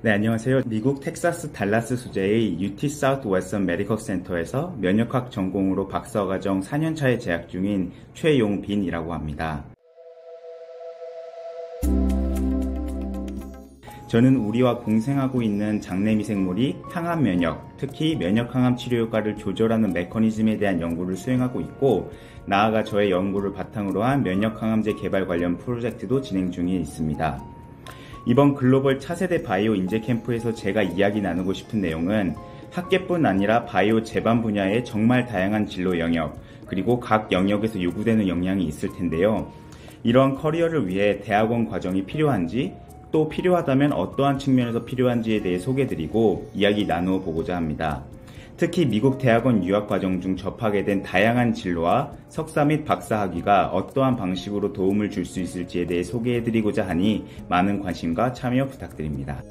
네, 안녕하세요. 미국 텍사스 달라스 소재의 UT Southwestern Medical Center에서 면역학 전공으로 박사과정 4년차에 재학 중인 최용빈이라고 합니다. 저는 우리와 공생하고 있는 장내 미생물이 항암 면역, 특히 면역 항암 치료 효과를 조절하는 메커니즘에 대한 연구를 수행하고 있고, 나아가 저의 연구를 바탕으로 한 면역 항암제 개발 관련 프로젝트도 진행 중에 있습니다. 이번 글로벌 차세대 바이오 인재 캠프에서 제가 이야기 나누고 싶은 내용은 학계뿐 아니라 바이오 재반 분야의 정말 다양한 진로 영역, 그리고 각 영역에서 요구되는 역량이 있을 텐데요. 이러한 커리어를 위해 대학원 과정이 필요한지, 또 필요하다면 어떠한 측면에서 필요한지에 대해 소개드리고 이야기 나누어 보고자 합니다. 특히 미국 대학원 유학 과정 중 접하게 된 다양한 진로와 석사 및 박사 학위가 어떠한 방식으로 도움을 줄 수 있을지에 대해 소개해드리고자 하니 많은 관심과 참여 부탁드립니다.